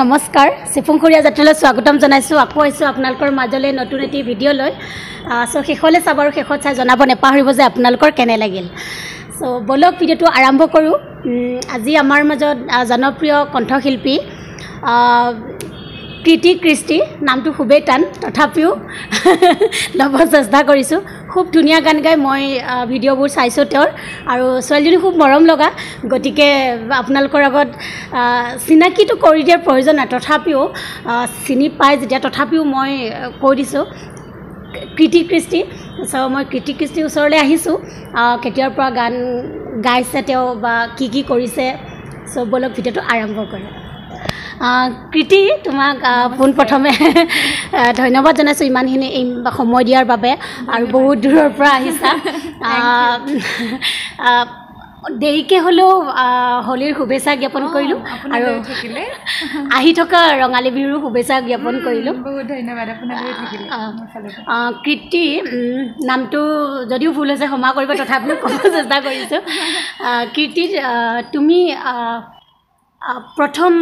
নমস্কাৰ চিফুংখৰীয়া যাত্ৰালৈ স্বাগতম জনাইছোঁ। আকৌ আহিছোঁ আপোনালোকৰ মাজলৈ নতুন এটি ভিডিঅ' লৈ। চ' শেষলৈ চাব আৰু শেষত চাই জনাব নেপাহৰিব যে আপোনালোকৰ কেনে লাগিল। চ' বলক ভিডিঅ'টো আৰম্ভ কৰোঁ। আজি আমাৰ মাজত জনপ্ৰিয় কণ্ঠশিল্পী কৃতি কৃষ্টি নামটো খুবেই টান। তথাপিও ল'ব চেষ্টা কৰিছোঁ। খুব ধুনীয়া গান গাই মই ভিডিঅ'বোৰ চাইছোঁ তেওঁৰ। আৰু ছোৱালীজনী খুব মৰম লগা। গতিকে আপোনালোকৰ আগত চিনাকিটো কৰি দিয়াৰ প্ৰয়োজন নাই। তথাপিও চিনি পাই যেতিয়া তথাপিও মই কৈ দিছোঁ। কৃতি কৃষ্টি। চ' মই কৃতি কৃষ্টিৰ ওচৰলৈ আহিছোঁ। আহ, কেতিয়াৰ পৰা গান গাইছে তেওঁ বা কি কি কৰিছে। চ' বলক ভিডিঅ'টো আৰম্ভ কৰে। কৃতি তোমাক পোনপ্ৰথমে ধন্যবাদ জনাইছোঁ ইমানখিনি সময় দিয়াৰ বাবে আৰু বহুত দূৰৰ পৰা আহিছা। আহ, আহ, দেৰিকৈ হ'লেও হোলীৰ শুভেচ্ছা জ্ঞাপন কৰিলোঁ। আৰু আহি থকা ৰঙালী বিহুৰ শুভেচ্ছা জ্ঞাপন কৰিলোঁ। বহুত ধন্যবাদ আহ, কৃতি নামটো যদিও ভুল হৈছে ক্ষমা কৰিব তথাপিও ক'ব চেষ্টা কৰিছোঁ। কৃতি তুমি প্ৰথম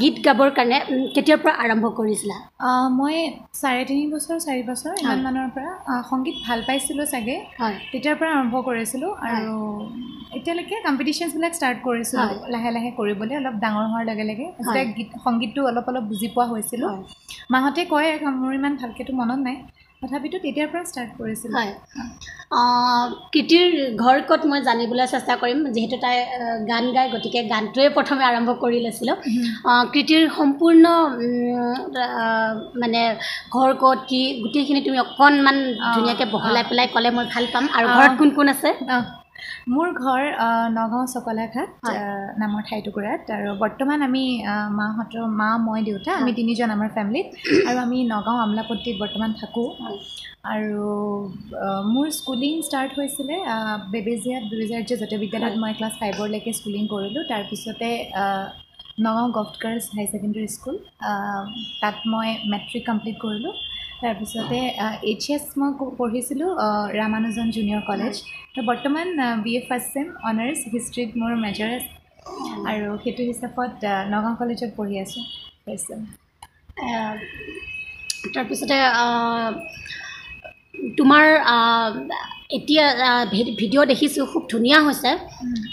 গীত গাবৰ কাৰণে কেতিয়াৰ পৰা আৰম্ভ কৰিছিলা? মই চাৰে তিনি বছৰ চাৰি বছৰ হয়। ইমান মানৰ পৰা সংগীত ভাল পাইছিলোঁ চাগে। হয়। তেতিয়াৰ পৰা আৰম্ভ কৰিছিলোঁ আৰু এতিয়ালৈকে কম্পিটিশ্যনছবিলাক ষ্টাৰ্ট কৰিছিলোঁ হয়। লাহে লাহে কৰিবলৈ অলপ ডাঙৰ হোৱাৰ লগে লগে। গীত সংগীতটো অলপ অলপ বুজি পোৱা হৈছিলোঁ। মাহঁতে কয় মোৰ ইমান ভালকৈতো মনত নাই। তথাপিতো তেতিয়াৰ পৰা ষ্টাৰ্ট কৰিছিলোঁ। হয়। কৃতিৰ ঘৰ ক'ত মই জানিবলৈ চেষ্টা কৰিম যিহেতু তাই গান গায় গতিকে গানটোৱে প্ৰথমে আৰম্ভ কৰি লৈছিলোঁ। কৃতিৰ সম্পূৰ্ণ মানে ঘৰ ক'ত কি গোটেইখিনি তুমি অকণমান ধুনীয়াকৈ বহলাই। পেলাই ক'লে মই ভাল পাম। আৰু। ঘৰত কোন কোন আছে? মোৰ ঘৰ নগাঁও চকলাঘাট নামৰ ঠাইটুকুৰাত আৰু বৰ্তমান আমি মাহঁতৰ মা মই দেউতা আমি। তিনিজন আমাৰ ফেমিলিত আৰু আমি নগাঁও আমলাপট্টিত বৰ্তমান থাকোঁ। আৰু মোৰ স্কুলিং ষ্টাৰ্ট হৈছিলে বেবেজীয়াত বেবেজীয়াৰ জাতীয় বিদ্যালয়ত। মই ক্লাছ ফাইভৰলৈকে স্কুলিং কৰিলোঁ তাৰপিছতে Nagaon govt girls high secondary school তাত মই মেট্ৰিক কমপ্লিট কৰিলোঁ তাৰপিছতে এইচ এছ মই পঢ়িছিলোঁ ৰামানুজন জুনিয়ৰ কলেজ। তো বৰ্তমান B A first sem honours হিষ্ট্ৰীত মোৰ মেজৰ আছে। আৰু সেইটো হিচাপত নগাঁও কলেজত পঢ়ি আছোঁ ফাৰ্ষ্ট ছেম আহ, তাৰপিছতে তোমাৰ এতিয়া ভিডিঅ' দেখিছোঁ খুব ধুনীয়া হৈছে।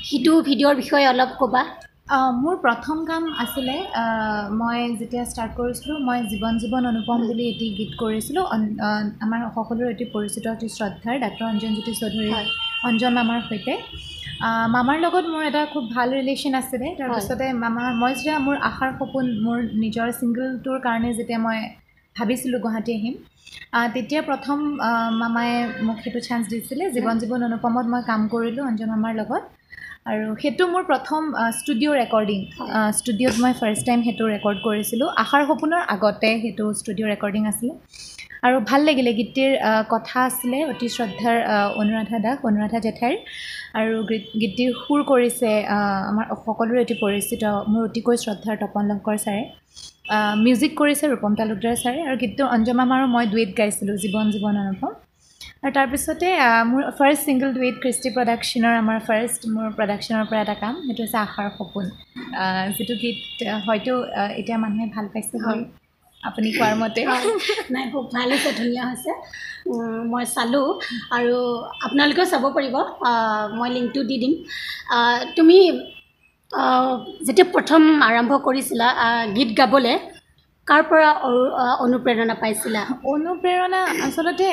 সিটো ভিডিঅ'ৰ বিষয়ে অলপ ক'বা। মোৰ প্ৰথম কাম আছিলে মই যেতিয়া ষ্টাৰ্ট কৰিছিলোঁ মই জীৱন জীৱন অনুপম বুলি এটি গীত কৰিছিলোঁ আমাৰ সকলোৰে অতি পৰিচিত অতি শ্ৰদ্ধাৰ ডাক্তৰ অঞ্জনজ্যোতি চৌধুৰী হয়। অঞ্জন মামাৰ সৈতে। মামাৰ লগত মোৰ এটা খুব ভাল ৰিলেশ্যন আছিলে তাৰপিছতে মামা মই যেতিয়া মোৰ আশাৰ সপোন মোৰ নিজৰ ছিংগলটোৰ কাৰণে যেতিয়া মই ভাবিছিলোঁ গুৱাহাটী আহিম আহ, তেতিয়া প্ৰথম মামাই মোক সেইটো চান্স দিছিলে জীৱন জীৱন অনুপমত মই কাম কৰিলোঁ অঞ্জন মামাৰ লগত। আৰু সেইটো মোৰ প্ৰথম ষ্টুডিঅ' ৰেকৰ্ডিং ষ্টুডিঅ'ত মই ফাৰ্ষ্ট টাইম সেইটো ৰেকৰ্ড কৰিছিলোঁ। আশাৰ সপোনৰ আগতে সেইটো ষ্টুডিঅ' ৰেকৰ্ডিং আছিলে। আৰু ভাল লাগিলে গীতটিৰ কথা আছিলে অতি শ্ৰদ্ধাৰ অনুৰাধা দাস অনুৰাধা জেঠাইৰ। আৰু গীত গীতটিৰ সুৰ কৰিছে আমাৰ সকলোৰে অতি পৰিচিত মোৰ অতিকৈ শ্ৰদ্ধাৰ তপন লহকৰ ছাৰে। মিউজিক কৰিছে ৰূপম তালুকদাৰ ছাৰে। আৰু গীতটো অঞ্জমাম আৰু মই ডুৱেট গাইছিলোঁ জীৱন জীৱন অনুপম। আৰু তাৰপিছতে মোৰ ফাৰ্ষ্ট ছিংগল ডুৱেট ক্ৰিষ্টি প্ৰডাকশ্যনৰ আমাৰ ফাৰ্ষ্ট মোৰ প্ৰডাকশ্যনৰ পৰা এটা কাম সেইটো হৈছে আশাৰ সপোন। যিটো গীত হয়তো এতিয়া মানুহে ভাল পাইছে হয় আপুনি কোৱাৰ মতে। নাই খুব ভাল হৈছে ধুনীয়া হৈছে। মই চালোঁ আৰু আপোনালোকেও চাব পাৰিব মই লিংকটো দি দিম। তুমি যেতিয়া প্ৰথম আৰম্ভ কৰিছিলা গীত গাবলৈ কাৰ পৰা অনুপ্ৰেৰণা পাইছিলা? অনুপ্ৰেৰণা আচলতে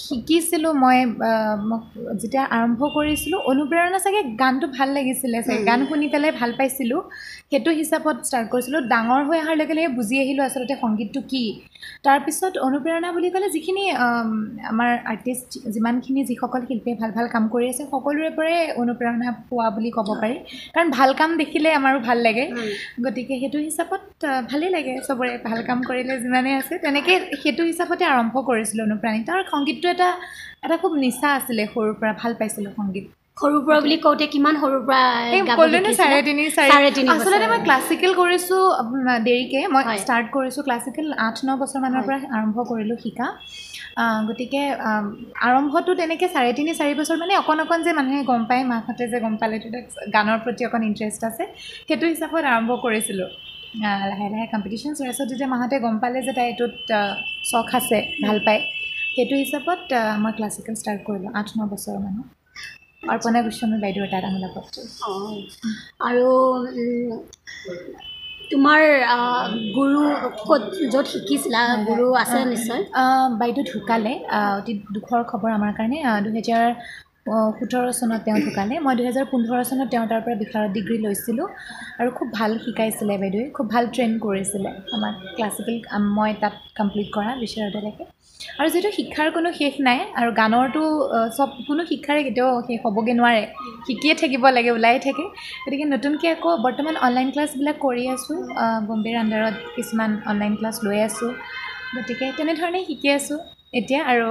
শিকিছিলোঁ মই যেতিয়া আৰম্ভ কৰিছিলোঁ অনুপ্ৰেৰণা চাগে গানটো ভাল লাগিছিলে চাগে। গান শুনি পেলাই ভাল পাইছিলোঁ। সেইটো হিচাপত ষ্টাৰ্ট কৰিছিলোঁ। ডাঙৰ হৈ অহাৰ লগে লগে বুজি আহিলোঁ আচলতে সংগীতটো কি। তাৰপিছত অনুপ্ৰেৰণা বুলি ক'লে যিখিনি আম, আমাৰ আৰ্টিষ্ট যিমানখিনি যিসকল শিল্পীয়ে ভাল ভাল কাম কৰি আছে সকলোৰে পৰাই অনুপ্ৰেৰণা পোৱা বুলি ক'ব পাৰি। কাৰণ ভাল কাম দেখিলে আমাৰো ভাল লাগে। গতিকে সেইটো হিচাপত ভালেই লাগে চবৰে ভাল কাম কৰিলে যিমানেই আছে। তেনেকৈ সেইটো হিচাপতে আৰম্ভ কৰিছিলোঁ অনুপ্ৰাণিত। আৰু সংগীতটো এটা এটা খুব নিচা আছিলে সৰুৰ পৰা ভাল পাইছিলোঁ সংগীত। সৰুৰ পৰা বুলি কওঁতে কিমান সৰুৰ পৰা ক'লো ন? চাৰে তিনি চাৰে তিনি আচলতে। মই ক্লাছিকেল কৰিছোঁ দেৰিকৈ মই। ষ্টাৰ্ট কৰিছোঁ ক্লাছিকেল আঠ ন বছৰমানৰ। পৰা আৰম্ভ কৰিলোঁ শিকা গতিকে আৰম্ভটো তেনেকৈ চাৰে তিনি চাৰি বছৰ মানে অকণ অকণ যে মানুহে গম পায় মাকহঁতে যে গম পালে গানৰ প্ৰতি অকণ ইণ্টাৰেষ্ট আছে সেইটো হিচাপত আৰম্ভ কৰিছিলোঁ লাহে লাহে কম্পিটিশ্যনছ হৈ আছে তেতিয়া মাহঁতে গম পালে যে তাই এইটোত চখ আছে ভাল পায় সেইটো হিচাপত মই ক্লাছিকেল ষ্টাৰ্ট কৰিলোঁ আঠ ন বছৰ অৰ্পণা গোস্বামী বাইদেউ এটা মোৰ লগত আৰু তোমাৰ গুৰু ক'ত য'ত শিকিছিলা? গুৰু আছে নিশ্চয়? বাইদেউ ঢুকালে অতি দুখৰ খবৰ আমাৰ কাৰণে। দুহেজাৰ সোতৰ চনত তেওঁ ঢুকালে। মই দুহেজাৰ পোন্ধৰ চনত তেওঁ তাৰ পৰা বিষাৰত ডিগ্ৰী লৈছিলোঁ আৰু খুব ভাল শিকাইছিলে বাইদেৱে খুব ভাল ট্ৰেইন কৰিছিলে আমাক ক্লাছিকেল মই তাত কমপ্লিট কৰা বিশ্ববিদ্যালয়লৈকে আৰু যিহেতু শিক্ষাৰ কোনো শেষ নাই আৰু গানৰটো আহ, চব কোনো শিক্ষাৰে কেতিয়াও শেষ হ'বগৈ নোৱাৰে। শিকিয়ে থাকিব লাগে ওলাই থাকে। গতিকে নতুনকৈ আকৌ বৰ্তমান অনলাইন ক্লাছবিলাক কৰি আছোঁ। বম্বেৰ আণ্ডাৰত কিছুমান অনলাইন ক্লাছ লৈ আছোঁ। গতিকে তেনেধৰণে শিকি আছোঁ। এতিয়া আৰু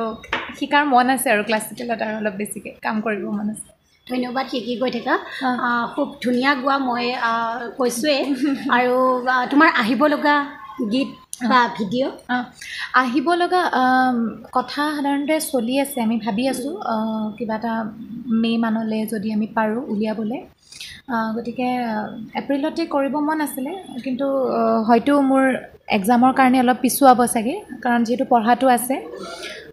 শিকাৰ মন আছে আৰু ক্লাছিকেলত আৰু অলপ বেছিকৈ কাম কৰিব মন আছে। ধন্যবাদ শিকি গৈ থাকা? খুব ধুনীয়া গোৱা মই কৈছোঁৱেই আৰু তোমাৰ আহিব লগা গীত বা ভিডিঅ' আহিব লগা কথা সাধাৰণতে চলি আছে আমি ভাবি আছোঁ কিবা এটা মে' মানলৈ যদি আমি পাৰোঁ উলিয়াবলৈ। গতিকে এপ্ৰিলতে কৰিব মন আছিলে কিন্তু হয়তো মোৰ এক্সামৰ কাৰণে অলপ পিছুৱাব চাগে কাৰণ যিহেতু পঢ়াটো আছে।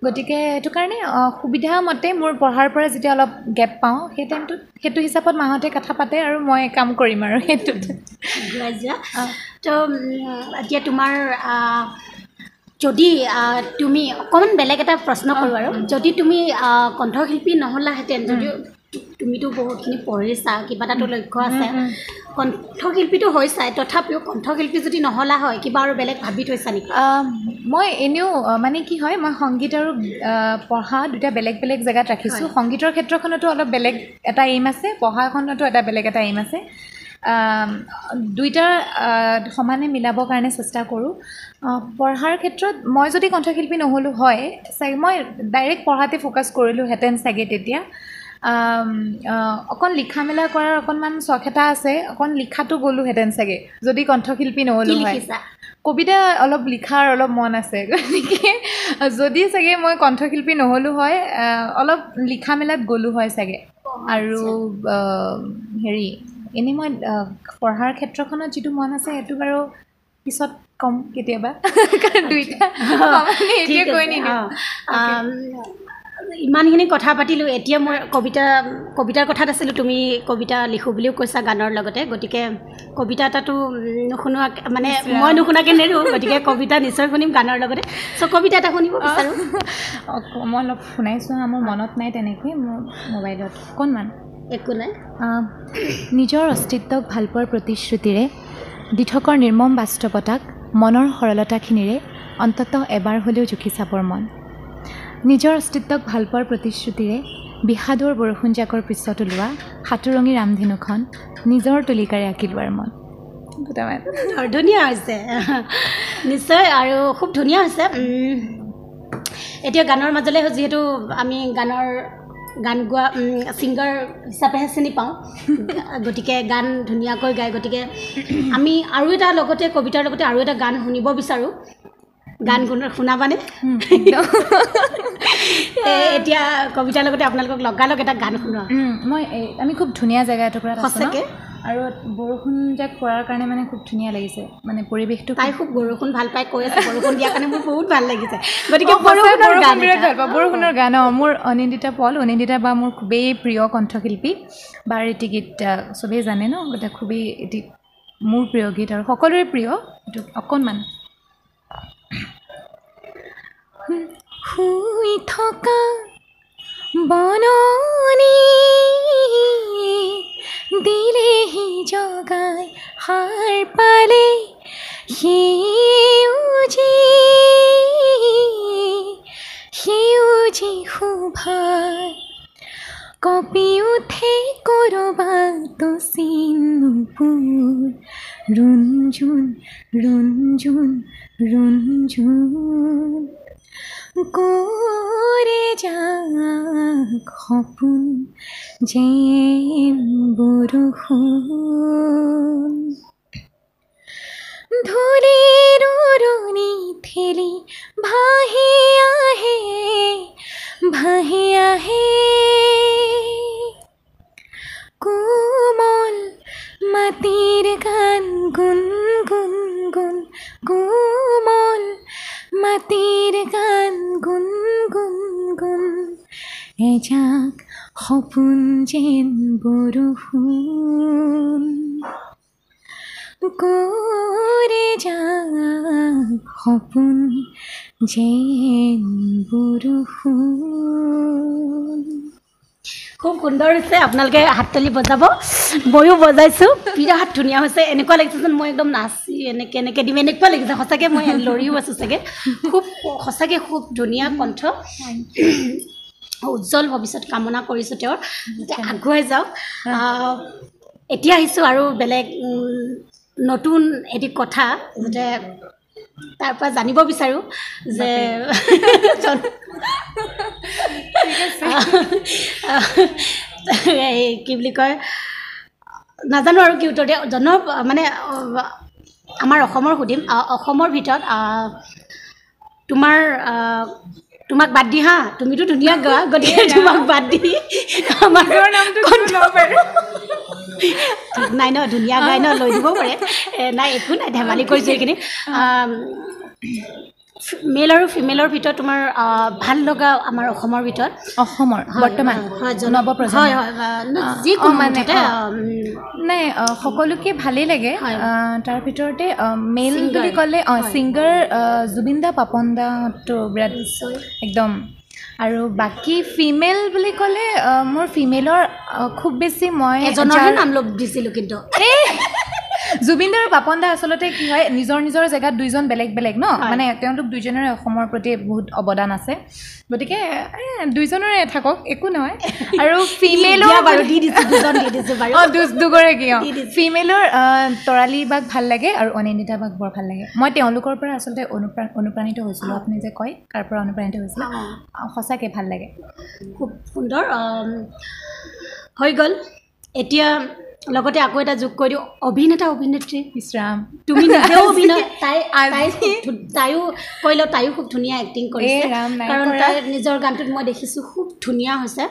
গতিকে সেইটো কাৰণে সুবিধা মতে মোৰ পঢ়াৰ পৰা যেতিয়া অলপ গেপ পাওঁ সেই টাইমটোত সেইটো হিচাপত মাহঁতে কথা পাতে আৰু মই কাম কৰিম আৰু সেইটোত। তো এতিয়া তোমাৰ যদি তুমি অকণমান বেলেগ এটা প্ৰশ্ন কৰোঁ আৰু। যদি তুমি কণ্ঠশিল্পী নহ'লাহেঁতেন যদিও তুমিতো বহুতখিনি পঢ়িছা কিবা এটাতো লক্ষ্য আছে। কণ্ঠশিল্পীটো হৈছাই তথাপিও কণ্ঠশিল্পী যদি নহ'লা হয় কিবা আৰু বেলেগ ভাবি থৈছা নেকি? মই এনেও মানে কি হয় মই সংগীত আৰু পঢ়া দুটা বেলেগ বেলেগ জেগাত ৰাখিছোঁ। সংগীতৰ ক্ষেত্ৰখনতো অলপ বেলেগ এটা এইম আছে পঢ়াখনতো এটা বেলেগ এটা এইম আছে। দুইটা সমানে মিলাবৰ কাৰণে চেষ্টা কৰোঁ। পঢ়াৰ ক্ষেত্ৰত মই যদি কণ্ঠশিল্পী নহ'লোঁ হয় চাগে মই ডাইৰেক্ট পঢ়াতে ফ'কাছ কৰিলোঁহেঁতেন চাগে তেতিয়া। অকণ লিখা মেলা কৰাৰ অকণমান চখ এটা আছে। অকণ লিখাটো গ'লোহেঁতেন চাগে যদি কণ্ঠশিল্পী নহ'লোঁ হয়। কবিতা অলপ লিখাৰ অলপ মন আছে। গতিকে যদি চাগে মই কণ্ঠশিল্পী নহ'লোঁ হয় অলপ লিখা মেলাত গ'লোঁ হয় চাগে। আৰু হেৰি এনেই মই পঢ়াৰ ক্ষেত্ৰখনত যিটো মন আছে সেইটো বাৰু পিছত ক'ম কেতিয়াবা। দুইটা কৈ নিদিওঁ। ইমানখিনি কথা পাতিলোঁ এতিয়া মই কবিতা কবিতাৰ কথাত আছিলোঁ তুমি কবিতা লিখোঁ বুলিও কৈছা গানৰ লগতে গতিকে কবিতা এটাতো নুশুনোৱাকৈ মানে। মই নুশুনাকৈ নেৰোঁ গতিকে কবিতা নিশ্চয় শুনিম গানৰ লগতে। চ' কবিতা এটা শুনিব বিচাৰোঁ। মই অলপ শুনাইছোঁ হা, মোৰ মনত নাই তেনেকৈ মোৰ মোবাইলত। অকণমান একো নাই। নিজৰ অস্তিত্বক ভালপোৱাৰ প্ৰতিশ্ৰুতিৰে দিঠকৰ নিৰ্মম বাস্তৱতাক মনৰ সৰলতাখিনিৰে অন্ততঃ এবাৰ হ'লেও জুখি চাবৰ মন। নিজৰ অস্তিত্বক ভালপোৱাৰ প্ৰতিশ্ৰুতিৰে বিষাদৰ বৰষুণজাকৰ পিছত ওলোৱা সাতোৰঙী ৰামধেনুখন নিজৰ তুলিকাৰে আঁকি লোৱাৰ মন। ধুনীয়া হৈছে। নিশ্চয় আৰু খুব ধুনীয়া হৈছে। এতিয়া গানৰ মাজলৈ যিহেতু আমি গানৰ গান গোৱা ছিংগাৰ হিচাপেহে চিনি পাওঁ। গতিকে গান ধুনীয়াকৈ গায়। গতিকে আমি আৰু এটা লগতে কবিতাৰ লগতে আৰু এটা গান শুনিব বিচাৰোঁ। গান শুন শুনাবানে? এতিয়া কবিতাৰ লগতে আপোনালোকক লগালগ এটা গান শুনোৱা। মই আমি খুব ধুনীয়া জেগা ন? সঁচাকে? আৰু বৰষুণ যাক পৰাৰ কাৰণে মানে খুব ধুনীয়া লাগিছে। মানে পৰিৱেশটো তাই খুব বৰষুণ ভাল পাই কৈ আছে। বৰষুণ দিয়াৰ কাৰণে মোৰ বহুত ভাল লাগিছে। গতিকে বৰষুণৰ বৰষুণ গান বৰষুণৰ অঁ মোৰ অনিন্দিতা পল। অনিন্দিতা বা মোৰ খুবেই প্ৰিয় কণ্ঠশিল্পী। বাৰ এটি গীত চবেই জানে ন? গতিকে খুবেই এটি মোৰ প্ৰিয় গীত আৰু সকলোৰে প্ৰিয়। এইটো অকণমান শুই থকা বননি দিলেহি জগাই সাৰ পালে সেউজী সেউজী শোভাই কপি উঠে কৰবাত চিনুপুৰ ৰুণজুন ৰুণজুন ৰুণজুন কৰে যাক সপোন যেন বৰষুণ ধূলিৰ উৰণি ঠেলি ভাহি আহে ভাহি আহে। কোমল মাটিৰ এজাক সপোন যেন বৰষুণ কৰে যাক সপোন যেন বৰষুণ খুব সুন্দৰ হৈছে আপোনালোকে হাততালি বজাব। ময়ো বজাইছোঁ বিৰাট ধুনীয়া হৈছে এনেকুৱা লাগিছে যেন মই একদম নাচি এনেকৈ এনেকৈ দিম এনেকুৱা লাগিছে সঁচাকৈ মই লৰিও আছোঁ চাগে। খুব সঁচাকৈ খুব ধুনীয়া কণ্ঠ। উজ্জ্বল ভৱিষ্যত কামনা কৰিছোঁ তেওঁৰ। যাতে আগুৱাই যাওক। এতিয়া আহিছোঁ আৰু বেলেগ নতুন এটি কথা যাতে তাৰ পৰা জানিব বিচাৰোঁ যে এই কি বুলি কয় নাজানো আৰু কি উত্তৰ দিয়ে। জন মানে আমাৰ অসমৰ সুধিম। অসমৰ ভিতৰত তোমাৰ তোমাক বাদ দি হা তুমিতো ধুনীয়া গোৱা গতিকে তোমাক বাদ দি আমাৰ নাই ন ধুনীয়া গাই ন লৈ দিব পাৰে। নাই একো নাই ধেমালি কৰিছোঁ এইখিনি। মেল আৰু ফিমেলৰ ভিতৰত তোমাৰ ভাল লগা আমাৰ অসমৰ ভিতৰত। অসমৰ বৰ্তমান হয়, যিকোনো মানে, নাই সকলোকে ভালেই লাগে তাৰ ভিতৰতে মেইল Singer, বুলি ক'লে অঁ। ছিংগাৰ জুবিন দা পাপন দাটো বিৰাট। একদম। আৰু বাকী ফিমেল বুলি ক'লে মোৰ ফিমেলৰ খুব বেছি মই এজনৰহে যাৰ- নাম ল'ব দিছিলোঁ কিন্তু। জুবিন দা আৰু পাপন দা আচলতে কি হয় নিজৰ নিজৰ জেগাত দুইজন বেলেগ বেলেগ ন। মানে তেওঁলোক দুইজনৰে অসমৰ প্ৰতি বহুত অৱদান আছে। গতিকে দুইজনৰে থাকক একো নহয়। আৰু ফিমেলৰ দু- দুগৰাকী অঁ। ফিমেলৰ তৰালী বাক ভাল লাগে আৰু অনিন্দিতা বাক বৰ ভাল লাগে। মই তেওঁলোকৰ পৰা আচলতে অনুপ্ৰা অনুপ্ৰাণিত হৈছিলোঁ আপুনি যে কয় কাৰ পৰা অনুপ্ৰাণিত হৈছিলে সঁচাকৈ ভাল লাগে। খুব সুন্দৰ হৈ গ'ল। এতিয়া লগতে আকৌ এটা যোগ কৰি দিওঁ। অভিনেতা অভিনেত্ৰী। বিশ্ৰাম। তুমি নিজেও অভিনয়। তাই তাই তাইও কৈ লওঁ তাইও খুব ধুনীয়া এক্টিং কৰিছে। কাৰণ কৰা। তাইৰ নিজৰ গানটোত মই দেখিছোঁ খুব ধুনীয়া হৈছে।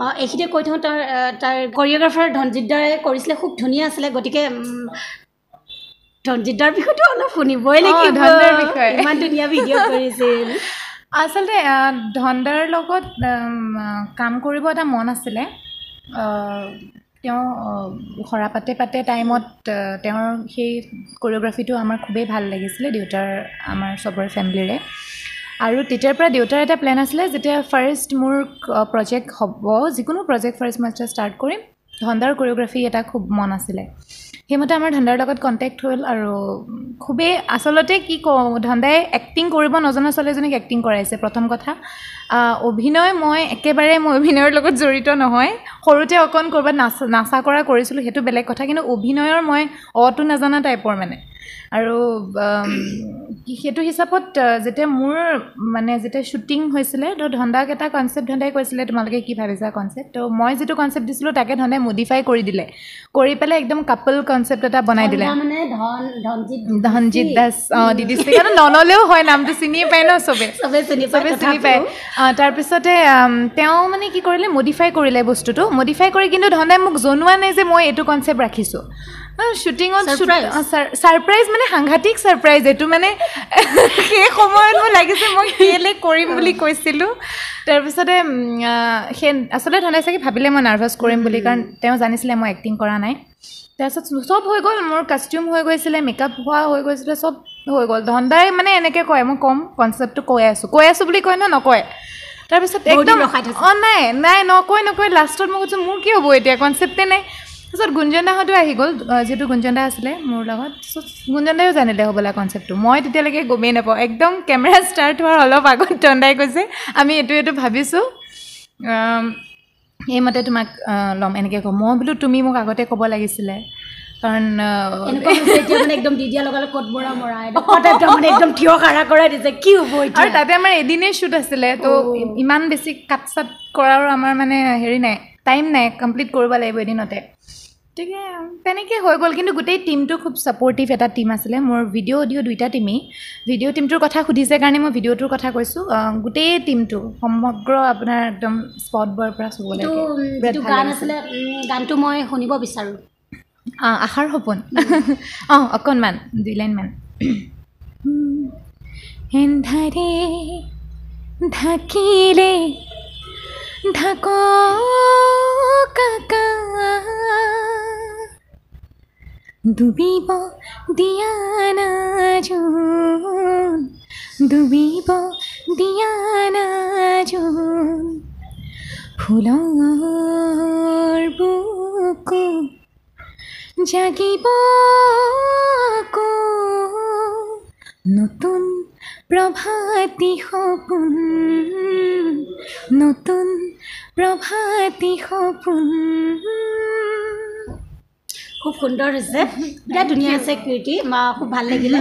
আহ, এইখিনিতে কৈ থওঁ তাৰ তাৰ কৰিঅ'গ্ৰাফাৰ ধনজিৎ দাৰে কৰিছিলে খুব ধুনীয়া আছিলে। গতিকে উম, ধনজিৎ দাৰ বিষয়েতো অলপ শুনিবই লাগিব। ইমান ধুনীয়া ভিডিঅ' কৰিছিল। আচলতে ধনদাৰ লগত কাম কৰিব এটা মন আছিলে। তেওঁ সৰা পাতে পাতে টাইমত তেওঁৰ সেই কৰিঅ'গ্ৰাফিটো আমাৰ খুবেই ভাল লাগিছিলে দেউতাৰ আমাৰ চবৰে ফেমিলিৰে আৰু তেতিয়াৰ পৰা দেউতাৰ এটা প্লেন আছিলে যেতিয়া ফাৰ্ষ্ট মোৰ প্ৰজেক্ট হ'ব যিকোনো প্ৰজেক্ট ফাৰ্ষ্ট মই যেতিয়া ষ্টাৰ্ট কৰিম ধনদাৰ কৰিঅ'গ্ৰাফি এটা খুব মন আছিলে। সেইমতে আমাৰ ধনদাৰ লগত কণ্টেক্ট হ'ল আৰু খুবেই আচলতে কি কওঁ ধনদাই এক্টিং কৰিব নজনা ছোৱালীজনীক এক্টিং কৰাইছে প্ৰথম কথা। অভিনয় মই একেবাৰে মই অভিনয়ৰ লগত জড়িত নহয়। সৰুতে অকণ ক'ৰবাত নাচা নাচা কৰা কৰিছিলোঁ সেইটো বেলেগ কথা। কিন্তু অভিনয়ৰ মই অটো নাজানা টাইপৰ মানে। আৰু সেইটো হিচাপত যেতিয়া মোৰ মানে যেতিয়া শ্বুটিং হৈছিলে তো ধন্দাক এটা কনচেপ্ট ধন্দাই কৈছিলে তোমালোকে কি ভাবিছা কনচেপ্ট তো মই যিটো কনচেপ্ট দিছিলোঁ তাকে ধন্দাই মডিফাই কৰি দিলে। কৰি পেলাই একদম কাপল কনচেপ্ট এটা বনাই দিলে। ধনদা মানে ধন ধনজিৎ ধনজিৎ দাস অঁ দি দিছিলে কাৰণ নল'লেও হয় নামটো চিনিয়ে পায় ন চবে। চবে চিনি পায় চবে চিনি পায়। তাৰপিছতে তেওঁ মানে কি কৰিলে মডিফাই কৰিলে বস্তুটো। মডিফাই কৰি কিন্তু ধনে মোক জনোৱা নাই যে মই এইটো কনচেপ্ট ৰাখিছোঁ। শ্বুটিঙত. ছাৰপ্ৰাইজ মানে সাংঘাতিক ছাৰপ্ৰাইজ এইটো মানে সেই সময়ত মোৰ লাগিছে মই কেলৈ কৰিম বুলি কৈছিলোঁ। তাৰপিছতে সেই আচলতে ধনে চাগে ভাবিলে মই নাৰ্ভাছ কৰিম বুলি কাৰণ তেওঁ জানিছিলে মই এক্টিং কৰা নাই। তাৰপিছত চব হৈ গ'ল মোৰ কাষ্টিউম হৈ গৈছিলে মেকআপ হোৱা হৈ গৈছিলে চব হৈ গ'ল। ধন্দাই মানে এনেকৈ কয় মই ক'ম কনচেপ্টটো কৈ আছোঁ কৈ আছোঁ বুলি কয় ন নকয়। তাৰপিছত একদম। অঁ নাই নাই নকয় নকয় লাষ্টত মই কৈছোঁ মোৰ কি হ'ব এতিয়া কনচেপ্টে নাই। তাৰপিছত গুঞ্জন দাহঁতো আহি গ'ল যিহেতু গুঞ্জন দা আছিলে মোৰ লগত। তাৰপিছত গুঞ্জন দায়ো জানিলে হ'বলা কনচেপ্টটো মই তেতিয়ালৈকে গমেই নাপাওঁ। একদম কেমেৰা ষ্টাৰ্ট হোৱাৰ অলপ আগত দণ্ডাই কৈছে আমি এইটো এইটো ভাবিছোঁ। এইমতে তোমাক ল'ম। এনেকৈ কওঁ মই বোলো তুমি মোক আগতে ক'ব লাগিছিলে। কাৰণ মানে একদম দি মৰা থিয় খাৰা কৰাই দিছে। কি হ'ব আৰু তাতে আমাৰ এদিনেই শ্বুট আছিলে তো ইমান বেছি কাট চাট কৰাৰো আমাৰ মানে হেৰি নাই টাইম নাই কমপ্লিট কৰিব লাগিব এদিনতে। গতিকে তেনেকৈ হৈ গ'ল। কিন্তু গোটেই টীমটো খুব ছাপৰ্টিভ এটা টীম আছিলে। মোৰ ভিডিঅ' অডিঅ' দুইটা টীমেই ভিডিঅ' টীমটোৰ কথা সুধিছে কাৰণে মই ভিডিঅ'টোৰ কথা কৈছোঁ। গোটেই টীমটো সমগ্ৰ আপোনাৰ একদম স্পট বয়ৰ পৰা যিটো ভাল গান। আছিলে গানটো মই শুনিব বিচাৰোঁ। আহ, আশাৰ সপোন। অঁ অকণমান দুই লাইনমান এন্ধাৰে ঢাকিলে ঢাক কাকা। ডুবিব নাজোন ডুবিব দিয়া নাজোন ফুলৰ বুকু জাগিব নতুন প্ৰভাতী সপোন নতুন প্ৰভাতী সপোন খুব সুন্দৰ হৈছে। বিৰাট ধুনীয়া হৈছে কীৰ্তি। খুব ভাল লাগিলে।